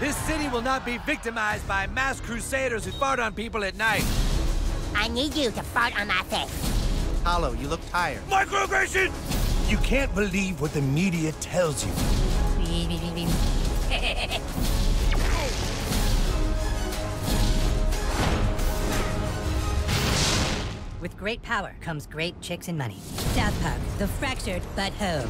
This city will not be victimized by mass crusaders who fart on people at night. I need you to fart on my face. Hollow, you look tired. Microaggression! You can't believe what the media tells you. With great power comes great chicks and money. South Park, the fractured but whole.